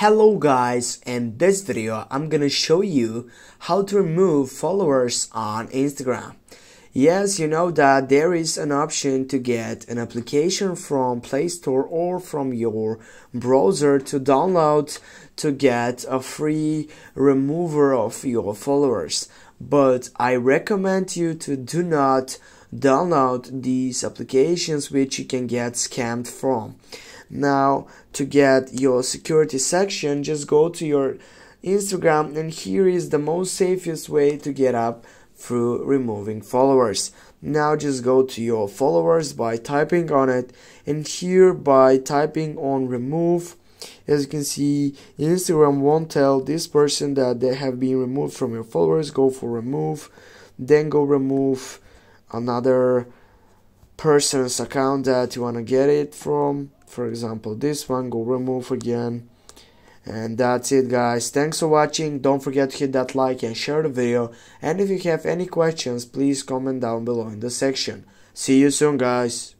Hello guys, in this video I'm gonna show you how to remove followers on Instagram. Yes, you know that there is an option to get an application from Play Store or from your browser to download to get a free remover of your followers. But I recommend you to do not download these applications which you can get scammed from. Now, to get your security section, just go to your Instagram, and here is the most safest way to get up through removing followers. Now, just go to your followers by typing on it, and here by typing on remove. As you can see, Instagram won't tell this person that they have been removed from your followers. Go for remove, then go remove another person's account that you want to get it from. For example this one go remove again. And that's it guys. Thanks for watching. Don't forget to hit that like and share the video. And if you have any questions please comment down below in the section. See you soon guys